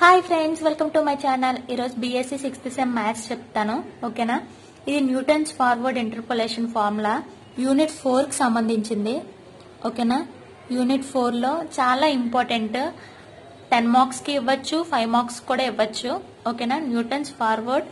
Hi friends welcome to my channel ఈరోజు BSc sixth sem maths చెప్తాను ఓకేనా? ఇది Newton's forward interpolation formula unit ఫోర్కి సంబంధించింది ఓకేనా? యూనిట్ ఫోర్లో చాలా ఇంపార్టెంట్ టెన్ మార్క్స్కి ఇవ్వచ్చు ఫైవ్ మార్క్స్ కూడా ఇవ్వచ్చు ఓకేనా? Newton's forward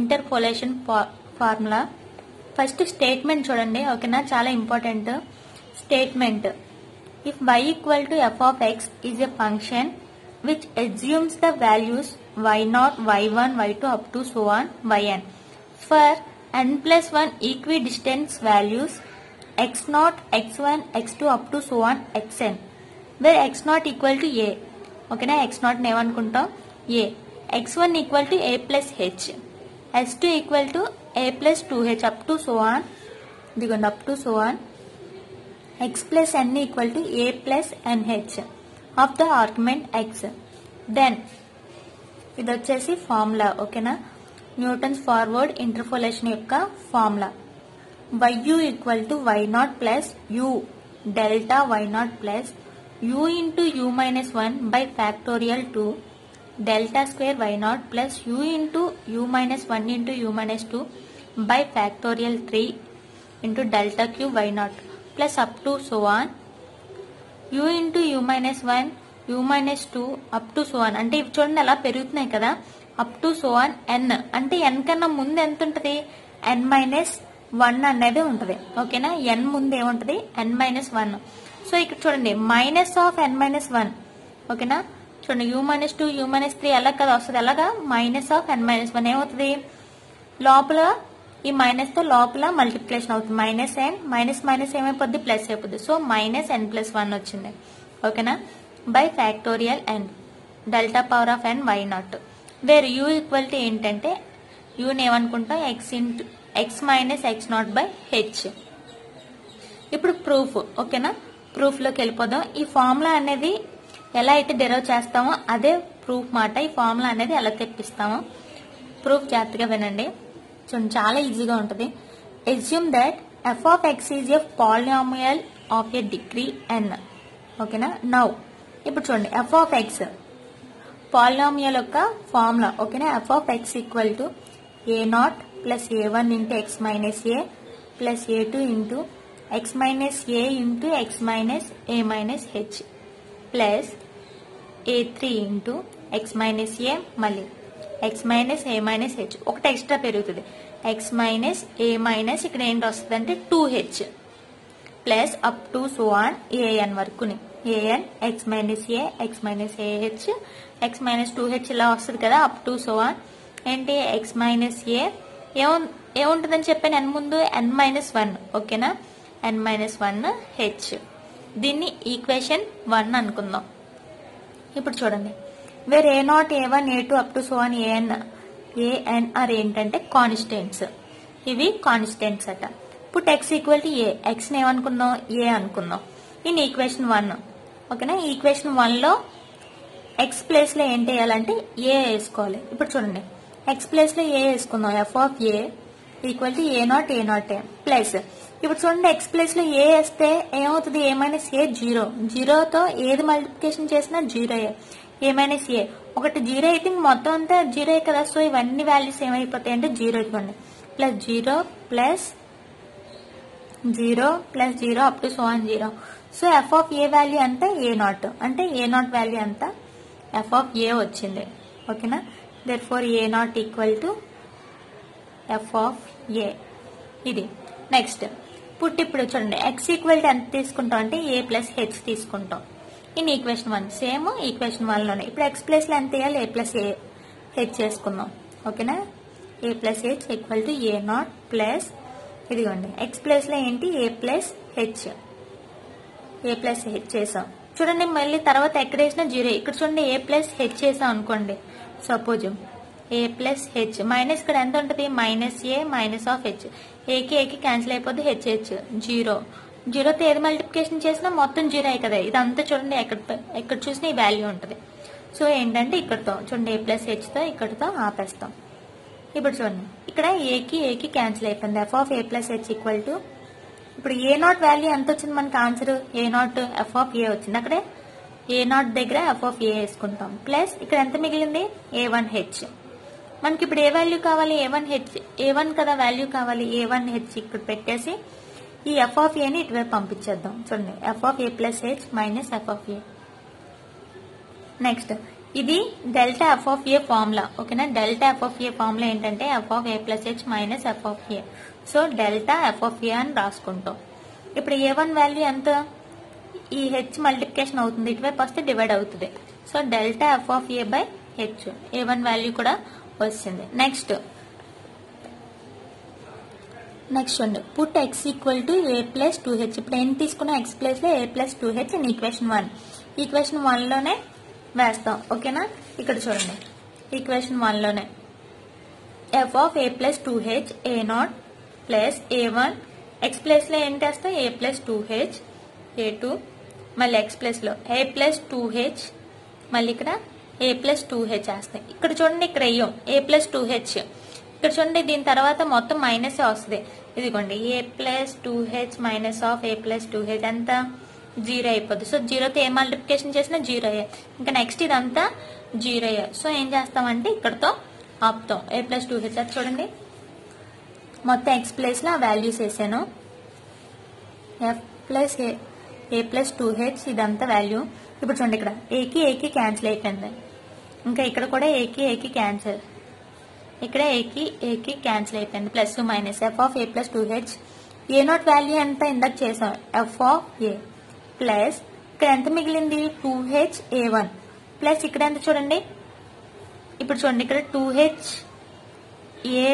interpolation formula first statement చూడండి ఓకేనా? చాలా important statement if y equal to f of x is a function which assumes the values y0, y1, y2 up to so on yn for n plus 1 equidistant values x0, x1, x2 up to so on xn where x0 equal to a ఓకేనా x0 ని ఏమనుకుంటాం a x1 equal to a plus h s2 equal to a plus 2h up to so on ఇదిగోండి up to so on x plus n equal to a plus nh Of the argument x. Then ఇది వచ్చేసి formula ఓకేనా Newton's forward interpolation యొక్క formula u equal to y naught plus u delta y naught plus u into u minus one by factorial two delta square y naught plus u into u minus one into u minus two by factorial three into delta cube y naught plus up to so on u into u minus one u minus two up to so on అంటే ఇవి చూడండి అలా పెరుగుతున్నాయి కదా. Up to so on n అంటే n కన్నా ముందు ఎంత ఉంటుంది? ఎన్ మైనస్ వన్ అనేది ఉంటుంది. ఓకేనా? ఎన్ ముందు ఏముంటుంది? ఎన్ మైనస్ వన్. సో ఇక్కడ చూడండి minus of n minus one. ఓకేనా? చూడండి u minus two u minus three ఎలా కదా వస్తుంది. అలాగా minus of n minus one ఏమవుతుంది? లోపల ఈ మైనస్తో లోపల మల్టిప్లికేషన్ అవుతుంది. మైనస్ ఎన్ మైనస్ మైనస్ ఏమైపోద్ది? ప్లస్ అయిపోద్ది. So minus n plus one వచ్చింది. ఓకేనా by factorial n delta power of n y naught where u equality ఏంటంటే యూని ఏమనుకుంటాం? X into x minus x naught by h ఇప్పుడు proof ఓకేనా ప్రూఫ్లోకి వెళ్ళిపోదాం. ఈ ఫార్ములా అనేది ఎలా అయితే డెరైవ్ చేస్తామో అదే ప్రూఫ్ మాట. ఈ ఫార్ములా అనేది ఎలా తెప్పిస్తామో ప్రూఫ్ జాగ్రత్తగా వినండి. చూడండి చాలా ఈజీగా ఉంటుంది. Assume that f of x is a polynomial of a degree n ఓకేనా నౌ? ఇప్పుడు చూడండి. ఎఫ్ ఆఫ్ ఎక్స్ పాలినామియల్ యొక్క ఫార్ములా ఓకేనా f of x equal to a naught plus a one into x minus a plus a two into x minus a into x minus a minus h plus a three into x minus a మళ్ళీ. X minus a minus h ఒకటి extra పెరుగుతుంది. X minus a minus ఇక్కడ ఏంటి వస్తుంది అంటే two h plus up to so on a n వరకుని a n x minus a x minus a h x minus two h ఇలా వస్తుంది కదా up to so on ఏంటి? X minus a ఏముంటుందని చెప్పాను? ఎన్ ముందు ఎన్ మైనస్ వన్ ఓకేనా n minus one h దీన్ని equation one అనుకుందాం. ఇప్పుడు చూడండి. Where a naught a one a two up to so on a n a n are ఏంటంటే కాన్స్టెంట్స్ ఇవి కాన్స్టెంట్స్ అట. ఇప్పుడు x equal to a x ఏమనుకుందాం a అనుకుందాం ఇన్ ఈక్వేషన్ వన్ ఓకేనా? ఈక్వేషన్ వన్లో ఎక్స్ ప్లేస్లో ఏంటి చేయాలంటే ఏ వేసుకోవాలి. ఇప్పుడు చూడండి. ఎక్స్ ప్లేస్లో ఏ వేసుకుందాం. F of a equal to a naught a naught a plus ఇప్పుడు చూడండి. ఎక్స్ ప్లేస్లో ఏ వేస్తే ఏమవుతుంది? ఏ మైనస్ ఏ జీరో జీరోతో ఏది మల్టిప్లికేషన్ చేసినా జీరో ఏమైనా ఏ ఒకటి జీరో అయితే మొత్తం అంతా జీరో కదా. సో ఇవన్నీ వాల్యూస్ ఏమైపోతాయి అంటే జీరో ఇవ్వండి. Plus zero plus zero plus zero up to so on zero. So f of a value అంతా ఏ నాట్ అంటే ఏ నాట్ వాల్యూ అంతా ఎఫ్ ఆఫ్ ఏ వచ్చింది. ఓకేనా? Therefore a naught equal to f of a ఇది. Next పుట్టి ఇప్పుడు చూడండి. X equal to ఎంత తీసుకుంటాం అంటే ఏ ప్లస్ హెచ్ తీసుకుంటాం. In equation one same equation వన్లోనే. ఇప్పుడు ఎక్స్ ప్లస్ ఎంత వేయాలి? ఏ ప్లస్ ఏ? హెచ్ చేసుకుందాం. ఓకేనా? A plus h equal to a naught plus ఇదిగోండి. ఎక్స్ ప్లస్లో ఏంటి? A plus h. A plus h చేసాం. చూడండి మళ్ళీ తర్వాత ఎక్కడ వేసినా జీరో. ఇక్కడ చూడండి ఏ ప్లస్ హెచ్ చేసాం అనుకోండి. Suppose a plus h. Minus ఇక్కడ ఎంత ఉంటుంది? Minus a minus of h. ఏకి ఏకి క్యాన్సిల్ అయిపోద్ది? H h. జీరో. జీరోతో ఏది మల్టిప్లికేషన్ చేసినా మొత్తం జీరో అయ్యి కదా. ఇదంతా చూడండి ఎక్కడ ఎక్కడ చూసినా ఈ వాల్యూ ఉంటుంది. సో ఏంటంటే ఇక్కడతో చూడండి ఏ ప్లస్ హెచ్తో ఇక్కడతో ఆపేస్తాం. ఇప్పుడు చూడండి. ఇక్కడ ఏకి ఏకి క్యాన్సిల్ అయిపోయింది. F of a plus h equal to ఇప్పుడు ఏ నాట్ వాల్యూ ఎంత వచ్చింది మనకి answer a naught f of a వచ్చింది. అక్కడే ఏ నాట్ దగ్గర ఎఫ్ ఆఫ్ ఏ వేసుకుంటాం. ప్లస్ ఇక్కడ ఎంత మిగిలింది? ఏ వన్ హెచ్ మనకి ఇప్పుడు ఏ వాల్యూ కావాలి? A one h a one కదా వాల్యూ కావాలి. ఏ వన్ హెచ్ ఇక్కడ పెట్టేసి ఈ ఎఫ్ ఆఫ్ ఏని ఇటువైపు పంపించేద్దాం. చూడండి. F of a plus h minus f of a next ఇది delta f of a formula ఓకేనా? Delta f of a formula ఏంటంటే f of a plus h minus f of a so delta f of a అని రాసుకుంటాం. ఇప్పుడు ఏ one value ఎంత? ఈ H multiplication అవుతుంది. ఇటువైపు వస్తే డివైడ్ అవుతుంది. So delta f of a by h a one value కూడా వచ్చింది నెక్స్ట్ నెక్స్ట్ చూడండి. Put x equal to a plus two h ఇప్పుడు ఏం తీసుకున్న x plus a plus two h and equation one equation వన్లోనే వేస్తాం. ఓకేనా ఇక్కడ చూడండి. Equation వన్లోనే. F of a plus two h a naught plus a one x ప్లస్లో ఏం చేస్తాం a plus two h a two మళ్ళీ ఎక్స్ ప్లస్లో. ఏ ప్లస్ టూ హెచ్ మళ్ళీ ఇక్కడ ఏ ప్లస్ టూ హెచ్ వేస్తాయి ఇక్కడ చూడండి ఇక్కడ వెయ్యం ఏ ప్లస్ టూ హెచ్ ఇక్కడ చూడండి దీని తర్వాత మొత్తం మైనస్ వస్తుంది? ఇదిగోండి a plus two h minus of a plus two h ఎంత జీరో అయిపోద్ది. సో జీరోతో ఏ మల్టిప్లికేషన్ చేసినా జీరో అయ్యాయి ఇంకా నెక్స్ట్ ఇదంతా జీరో అయ్యాయి సో ఏం చేస్తామంటే ఇక్కడతో ఆపుతాం. ఏ ప్లస్ టూ హెచ్ అది చూడండి. మొత్తం ఎక్స్ ప్లేస్లో వాల్యూస్ వేసాను. F plus a a plus two h ఇదంతా వాల్యూ. ఇప్పుడు చూడండి ఇక్కడ ఏకి ఏకి క్యాన్సిల్ అయిపోయింది. ఇంకా ఇక్కడ కూడా ఏకి ఏకి క్యాన్సిల్. ఇక్కడ ఏకి ఏకి క్యాన్సిల్ అయిపోయింది. Plus minus f of a plus two h a naught value ఎంత ఇందాక చేసాం ఎఫ్ ఆఫ్ ఏ ప్లస్ ఇక్కడ ఎంత మిగిలింది? Two h a one plus ఇక్కడ ఎంత చూడండి. ఇప్పుడు చూడండి ఇక్కడ టూ హెచ్ ఏ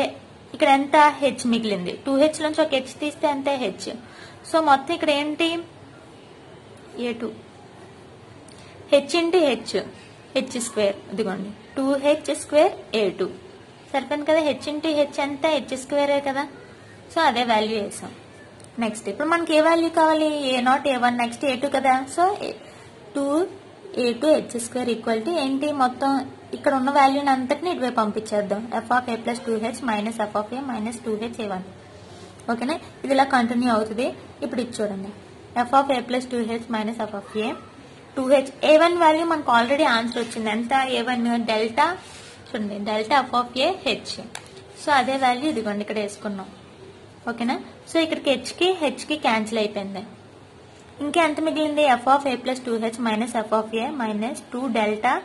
ఇక్కడ ఎంత హెచ్ మిగిలింది? టూ హెచ్ నుంచి ఒక హెచ్ తీస్తే ఎంత హెచ్ సో మొత్తం ఇక్కడ ఏంటి? A two h into h h square ఇదిగోండి. Two h square a two సరిపోయింది కదా? హెచ్ ఇంటూ హెచ్ అంతా హెచ్ స్క్వేరే కదా? సో అదే వాల్యూ వేసాం నెక్స్ట్ ఇప్పుడు మనకి ఏ వాల్యూ కావాలి? A naught a one next a two కదా? So two a two h square equal to ఏంటి మొత్తం ఇక్కడ ఉన్న వాల్యూని అంతటిని ఇటువై పంపించేద్దాం. F of a plus two h minus f of a minus two h a one ఓకేనా ఇది ఇలా కంటిన్యూ అవుతుంది. ఇప్పుడు ఇది చూడండి. F of a plus two h minus f of a two h a one value మనకు already answer వచ్చింది. ఎంత? ఏ వన్ డెల్టా చూడండి delta f of a h. So అదే వాల్యూ ఇదిగోండి ఇక్కడ వేసుకున్నాం. ఓకేనా? సో ఇక్కడికి హెచ్కి హెచ్కి క్యాన్సిల్ అయిపోయింది. ఇంకా ఎంత మిగిలింది? F of a plus two h minus f of a minus two delta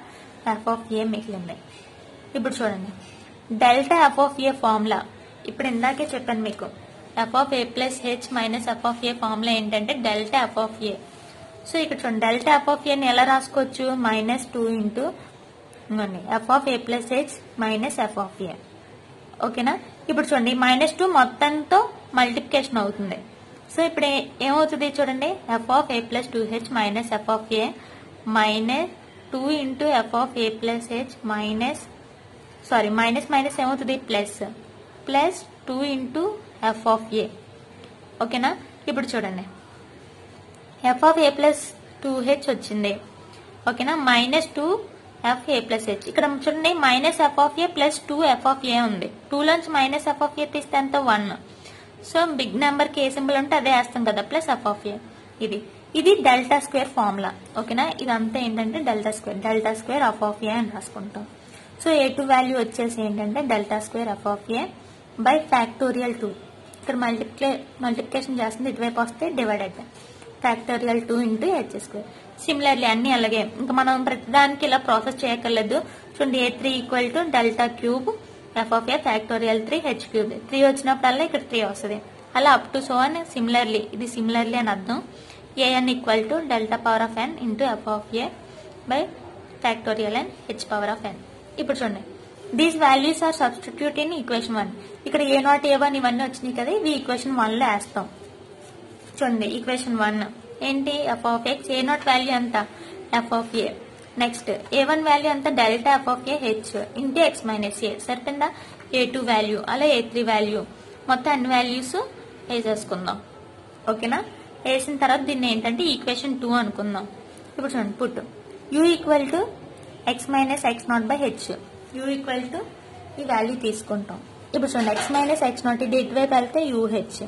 f of a మిగిలింది. ఇప్పుడు చూడండి. Delta f of a formula. ఇప్పుడు ఇందాకే చెప్పాను మీకు. F of a plus h minus f of a formula ఏంటంటే delta f of a. So ఇక్కడ చూడండి. డెల్టా ఎఫ్ ఆఫ్ ఏని ఎలా రాసుకోవచ్చు? Minus two into f of a plus h minus f of a ఓకేనా ఇప్పుడు చూడండి మైనస్ టూ మొత్తంతో మల్టిప్లికేషన్ అవుతుంది సో ఇప్పుడు ఏ- ఏమవుతుంది చూడండి f of a plus two h minus f of a minus two into f of a plus h minus sorry minus minus ఏమవుతుంది plus plus two into f of a ఓకేనా ఇప్పుడు చూడండి f of a plus two h వచ్చింది ఓకేనా minus two f a plus h ఇక్కడ చూడండి minus f of a plus two f of a ఉంది. Two లోంచి మైనస్ ఎఫ్ ఆఫ్ ఏ తీస్తే ఎంత? వన్ సో బిగ్ నెంబర్కి ఏ సింబల్ ఉంటే అదే వేస్తాం కదా ప్లస్ ఎఫ్ ఆఫ్ ఏ ఇది. ఇది డెల్టా స్క్వేర్ ఫార్ములా ఓకేనా ఇదంతా ఏంటంటే delta square delta square f of a అని రాసుకుంటాం. సో ఏ టూ వాల్యూ వచ్చేసి ఏంటంటే delta square f of a by factorial two ఇక్కడ మల్టిప్లే మల్టిప్లికేషన్ చేస్తుంది ఇటువైపు వస్తే డివైడ్ అవుతాయి factorial two into h square similarly అన్ని అలాగే. ఇంకా మనం ప్రతిదానికి ఇలా ప్రాసెస్ చేయక్కర్లేదు. చూడండి a three equal to delta cube f of a factorial three h cube three వచ్చినప్పుడల్లా ఇక్కడ త్రీ వస్తుంది. అలా అప్ టు సో అని సిమిలర్లీ ఇది సిమిలర్లీ అని అర్థం. A n equal to delta power of n into f of a by factorial and h power of n ఇప్పుడు చూడండి these values are substitute in equation one ఇక్కడ ఏ naught ఏ one ఇవన్నీ వచ్చినాయి కదా ఇవి ఈక్వేషన్ వన్లో వేస్తాం. చూడండి ఈక్వేషన్ వన్ ఏంటి? F of x a naught value ఎంత? F of a next a one value అంతా delta f of a h into x minus a సరిపోయిందా? ఏ టూ వాల్యూ అలా ఏ త్రీ వాల్యూ మొత్తం అన్ని వాల్యూస్ వేసేసుకుందాం. ఓకేనా? వేసిన తర్వాత దీన్ని ఏంటంటే ఈక్వేషన్ టూ అనుకుందాం. ఇప్పుడు చూడండి put u equal to x minus x naught by h u equal to ఈ వాల్యూ తీసుకుంటాం. ఇప్పుడు చూడండి ఎక్స్ మైనస్ ఎక్స్ నాట్ ఇది ఇటువైపు వెళ్తే యూహెచ్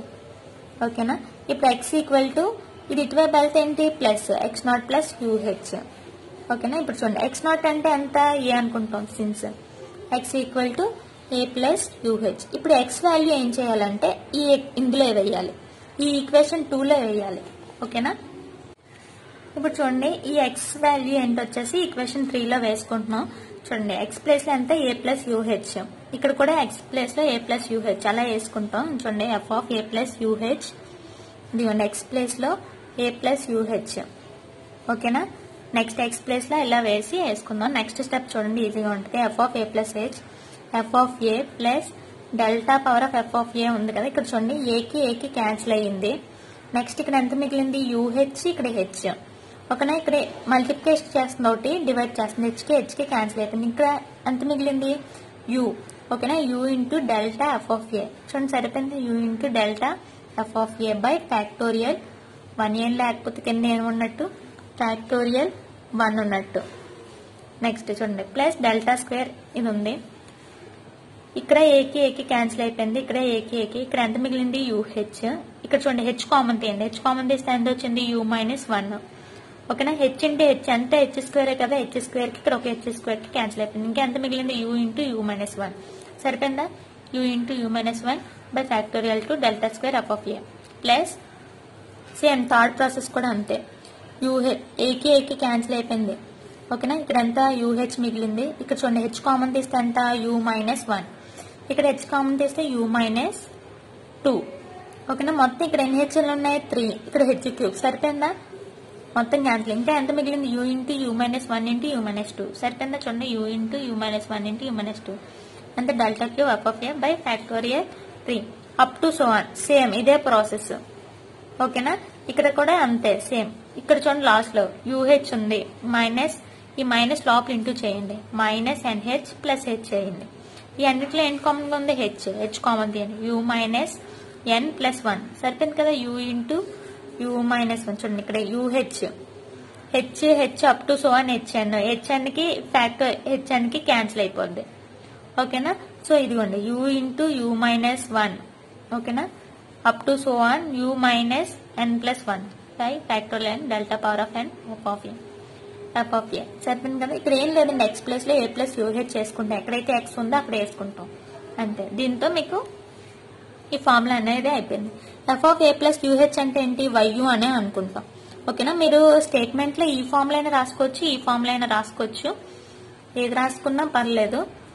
ఓకేనా? ఇప్పుడు ఎక్స్ ఈక్వల్ టు ఇది ఇటువైపు వెళ్తే ఏంటి? Plus x naught plus u h ఓకేనా ఇప్పుడు చూడండి. ఎక్స్ నాట్ అంటే ఎంత? ఏ అనుకుంటాం since x equal to a plus u h ఇప్పుడు ఎక్స్ వాల్యూ ఏం చేయాలంటే ఈ ఇందులో వేయాలి. ఈ ఈక్వేషన్ టూలో వేయాలి. ఓకేనా ఇప్పుడు చూడండి. ఈ ఎక్స్ వాల్యూ ఏంటి వచ్చేసి? ఈక్వేషన్ త్రీలో వేసుకుంటున్నాం. చూడండి. ఎక్స్ ప్లేస్లో ఎంత? ఏ ప్లస్ యూహెచ్ ఇక్కడ కూడా ఎక్స్ ప్లేస్లో ఏ ప్లస్ యూహెచ్ అలా వేసుకుంటాం. చూడండి. F of a plus u h ఇదిగోండి ఎక్స్ ప్లేస్లో ఏ ప్లస్ యూహెచ్ ఓకేనా నెక్స్ట్ ఎక్స్ ప్లేస్లో ఇలా వేసి వేసుకుందాం. నెక్స్ట్ స్టెప్ చూడండి ఈజీగా ఉంటుంది. F of a plus h f of a plus delta power of f of a ఉంది కదా? ఇక్కడ చూడండి ఏకి ఏకి క్యాన్సిల్ అయ్యింది. నెక్స్ట్ ఇక్కడ ఎంత మిగిలింది? యూహెచ్ ఇక్కడ హెచ్ ఓకేనా ఇక్కడ మల్టిప్లికేషన్ చేస్తుంది ఒకటి డివైడ్ చేస్తుంది. హెచ్కి హెచ్కి క్యాన్సిల్ అయిపోయింది. ఇక్కడ ఎంత మిగిలింది? యూ ఓకేనా u into delta f of a చూడండి సరిపోయింది. U into delta f of a by factorial one ఏం లేకపోతే కింద ఏమున్నట్టు ఫ్యాక్టోరియల్ వన్ ఉన్నట్టు నెక్స్ట్ చూడండి ప్లస్ డెల్టా స్క్వేర్ ఇది ఉంది ఇక్కడ ఏకి ఏకి క్యాన్సిల్ అయిపోయింది ఇక్కడ ఏకి ఏకి ఇక్కడ ఎంత మిగిలింది యూహెచ్ ఇక్కడ చూడండి హెచ్ కామన్ తీయండి హెచ్ కామన్ తీస్తే ఎంత వచ్చింది యూ మైనస్ వన్ ఓకేనా హెచ్ ఇంటూ హెచ్ అంతా హెచ్ స్క్వేర్ కదా హెచ్ స్క్వేర్కి ఇక్కడ ఒక హెచ్ స్క్వేర్కి క్యాన్సిల్ అయిపోయింది ఇంకా ఎంత మిగిలింది u into u minus one సరిపోయిందా u into u minus one by factorial two delta square up of a plus same third process కూడా అంతే. యూహె ఏకే ఏకే క్యాన్సిల్ అయిపోయింది. ఓకేనా ఇక్కడ యూహెచ్ మిగిలింది. ఇక్కడ చూడండి హెచ్ కామన్ తీస్తే ఎంత? యూ మైనస్ వన్ ఇక్కడ హెచ్ కామన్ తీస్తే యూ మైనస్ టూ ఓకేనా మొత్తం ఇక్కడ ఎన్ని ఉన్నాయి? త్రీ ఇక్కడ హెచ్ క్యూబ్ సరిపోయిందా? మొత్తం క్యాన్సిల్ ఇంకా ఎంత మిగిలింది? U into u minus one into u minus two సరిపోయిందా? చూడండి u into u minus one into u minus two అంటే delta cube up of a by factorial three up to so on same ఇదే process ఓకేనా ఇక్కడ కూడా అంతే same ఇక్కడ చూడండి లాస్ట్లో యూహెచ్ ఉంది. మైనస్ ఈ మైనస్ లోపల ఇంటూ చేయండి. మైనస్ ఎన్హెచ్ ప్లస్ హెచ్ చేయండి. ఈ అన్నిటిలో ఎన్ కామన్ ఉంది? హెచ్ హెచ్ కామన్ తీయండి. You minus n plus one సరిపోయింది కదా? You into you minus one చూడండి ఇక్కడ యూహెచ్ H H up to so అని హెచ్ఎన్ ఎన్కి ఫ్యాక్టర్ హెచ్కి క్యాన్సిల్ అయిపోద్ది. ఓకేనా? సో ఇదిగోండి you into you minus one ఓకేనా? Up to so on you minus n plus one by factorial n delta power of N F of N F of ఏ సరిపోయింది కదా? ఇక్కడ ఏం లేదండి ఎక్స్ ప్లస్లో ఏ ప్లస్ యూహెచ్ చేసుకుంటాం ఎక్కడైతే ఎక్స్ ఉందో అక్కడ వేసుకుంటాం. అంతే. దీంతో మీకు ఈ ఫార్ములా అనేది అయిపోయింది. F of a plus u h అంటే ఏంటి? వైయు అనే అనుకుంటాం. ఓకేనా? మీరు స్టేట్మెంట్లో ఈ ఫామ్లో అయినా రాసుకోవచ్చు ఈ ఫామ్లో అయినా రాసుకోవచ్చు. ఏది రాసుకున్నా పర్లేదు.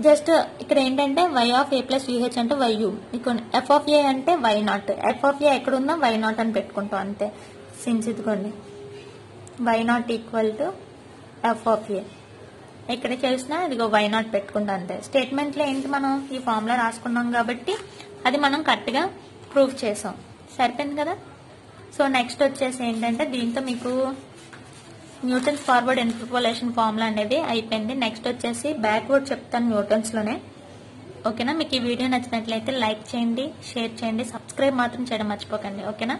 జస్ట్ ఇక్కడ ఏంటంటే y of a plus u h అంటే వైయు మీకు ఎఫ్ ఆఫ్ ఏ అంటే y naught f of a ఎక్కడ ఉందో వై నాట్ అని పెట్టుకుంటాం అంతే. సిన్స్ ఇదిగోండి. Y naught equal to f of a ఎక్కడ చేసినా ఇదిగో వై నాట్ పెట్టుకుంటాం అంతే. స్టేట్మెంట్లో ఏంటి మనం ఈ ఫామ్లో రాసుకున్నాం కాబట్టి అది మనం కరెక్ట్గా ప్రూఫ్ చేసాం. సరిపోయింది కదా? సో నెక్స్ట్ వచ్చేసి ఏంటంటే దీంతో మీకు న్యూటన్స్ ఫార్వర్డ్ ఇంటర్పోలేషన్ ఫార్ములా అనేది అయిపోయింది. నెక్స్ట్ వచ్చేసి బ్యాక్వర్డ్ చెప్తాను న్యూటన్స్లోనే ఓకేనా మీకు ఈ వీడియో నచ్చినట్లయితే లైక్ చేయండి షేర్ చేయండి సబ్స్క్రైబ్ మాత్రం చేయడం మర్చిపోకండి. ఓకేనా